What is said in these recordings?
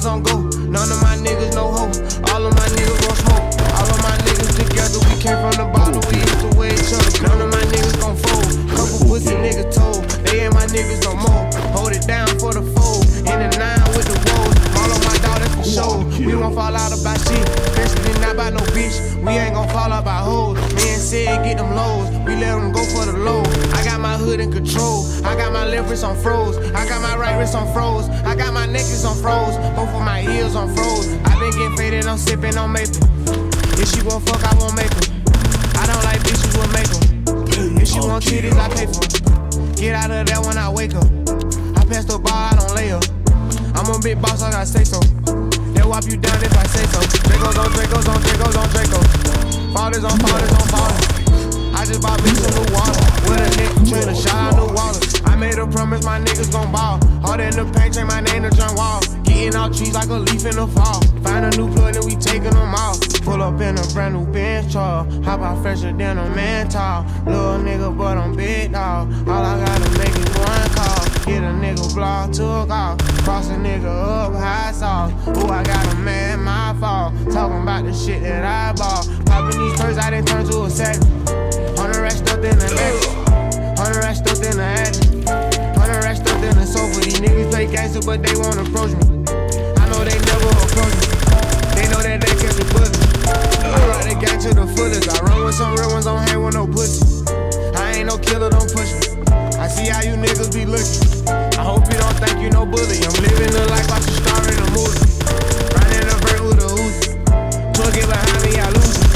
niggas on go. None of my niggas no hope. All of my niggas gon' smoke. All of my niggas together, we came from the bottom. We hit the way each other. None of my niggas gon' fold. Couple pussy niggas told. They ain't my niggas no more. Hold it down for the fold. In the nine with the woes. All of my daughters for show. We won't fall out about shit. Especially not by no bitch. We ain't gon' fall out by hoes. Man said get them lows. We let them go for the low. Got my hood in control. I got my left wrist on froze. I got my right wrist on froze. I got my necklace on froze. Both of my ears on froze. I been getting faded, I'm sipping on maple. If she won't fuck, I won't make her. I don't like bitches, will make them. If she want titties, I pay for. Get out of there when I wake up. I pass the bar, I don't lay up. I'm a big boss, I gotta say so. They'll whop you down if I say so. Dracos on Dracos on Dracos on Draco. Fathers on fathers on fathers. Just bought me some new water. With a nigga trainer, shout out new water. I made a promise my niggas gon' ball. Hard in the paint, change my name to John Wall. Getting out trees like a leaf in the fall. Find a new plug and we taking them out. Pull up in a brand new Benz truck. Hop out fresher than a man tall. Little nigga, but I'm big dog. All I gotta make is one call. Get a nigga block, took off. Cross a nigga up, high sauce. Ooh, I got a man, my fault. Talking about the shit that I bought. Popping these purses, I done turn to a second. Gangster, but they won't approach me. I know they never approach me. They know that they catch a bullet. I ride the gang to the fullest. I run with some real ones, don't hang with no pussy. I ain't no killer, don't push me. I see how you niggas be looking. I hope you don't think you no bully. I'm living the life I should star in a movie. Riding a vert with a Uzi. Twerk it behind me, I lose it.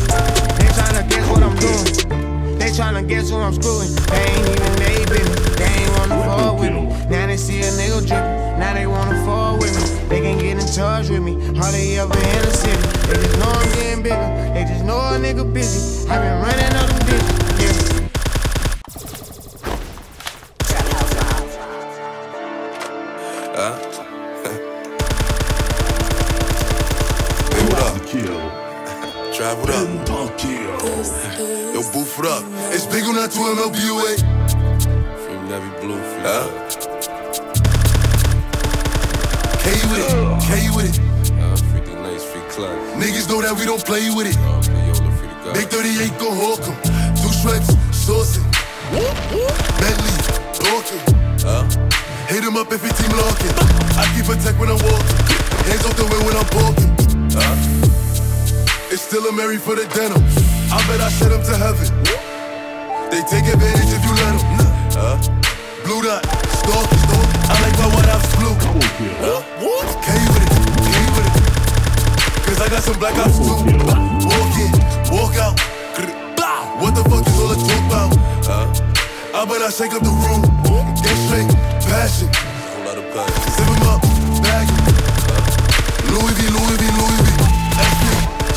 They tryna guess what I'm doing. They tryna guess who I'm screwing. They ain't even they business. They ain't wanna fall with me. Now they see a nigga drippin'. Now they wanna fall with me. They can get in touch with me. Hardly ever in the city. They just know I'm getting bigger. They just know a nigga busy. i been running up them digits. Yeah. Huh? hey, what up? Drive what up? Yo, boof it up. It's big on that 2 MLBUA. Free Navy Blue, free Huh? K with it. uh, free D Nice, free Club. Niggas know that we don't play with it. Uh, Yola, free the God. Big 38 go hawk 'em. Two stripes, saucing. Bentley, talking. Huh? Hit him up if he team locking. I keep a tech when I'm walking. Hands off the way when I'm walking. It's still a Mary for the denim. I bet I send him to heaven. They take advantage if you let them. Blue dot, stalking, stalking. I like my white ops blue. Some black ops too. Walk in, walk out. What the fuck is all the talk about? Huh? I bet I shake up the room. Get straight, passion. Whole lot of passion. Zip him up, bag him. Uh, Louis V, Louis V, Louis V. SP,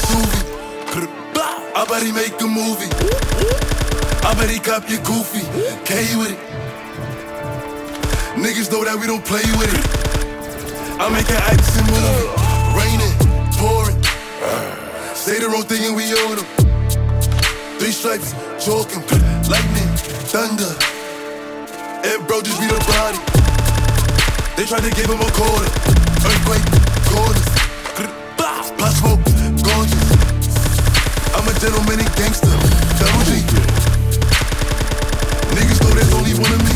Suvi. I bet he make a movie. I bet he cop you goofy. K with it. Niggas know that we don't play with it. I make an action movie. Raining. Say the wrong thing and we own them. Three stripes, chalking, lightning, thunder. And bro just beat a body. They tried to give him a quarter. Earthquake, corners. Pop smoke, gorgeous. I'm a gentleman and gangster. Double G. Niggas know there's only one of me.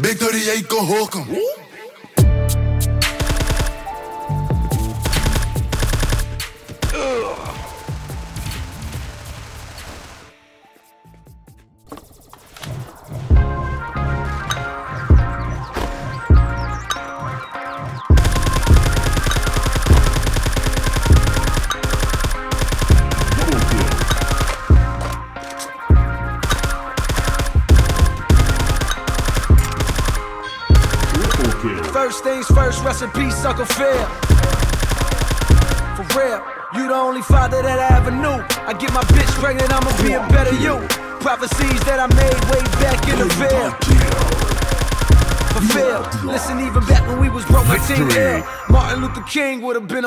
Big 38, go hawk 'em. First things first, rest in peace, sucker fair. For real, you the only father that I ever knew. I get my bitch pregnant, I'ma be a better you. Prophecies that I made way back in the veil. Fulfilled. Listen, even back when we was broke, my team. Martin Luther King would have been.